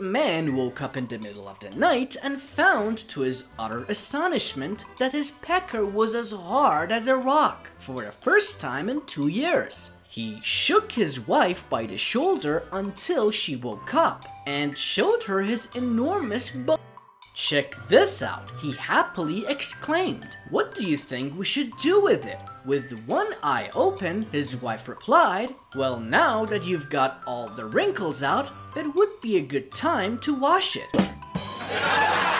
man woke up in the middle of the night and found, to his utter astonishment, that his pecker was as hard as a rock for the first time in two years. He shook his wife by the shoulder until she woke up and showed her his enormous bu- Check this out, he happily exclaimed. What do you think we should do with it? With one eye open, his wife replied, Well, now that you've got all the wrinkles out, it would be a good time to wash it.